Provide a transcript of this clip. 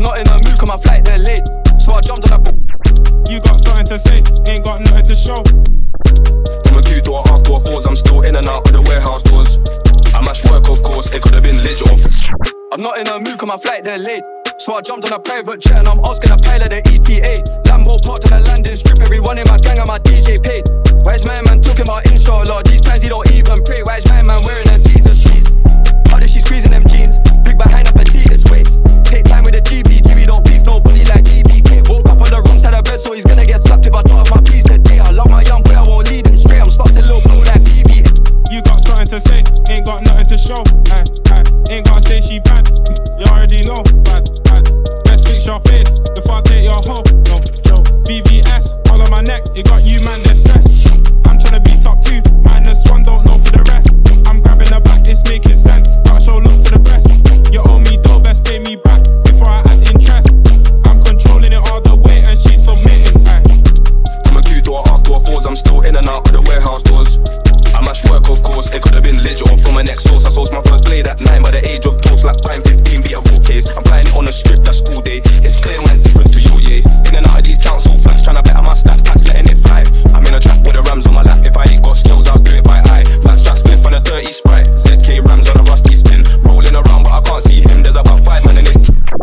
I'm not in a mood, cause my flight delayed. So I jumped on a. You got something to say, ain't got nothing to show. From a Q to a half to a fours, I'm still in and out of the warehouse doors. I mash work, of course, it could have been lit on. I'm not in a mood, cause my flight delayed. So I jumped on a private jet and I'm asking a source. It could have been lit, yo, I'm from an ex source. I sourced my first blade at nine by the age of twelve. Like time.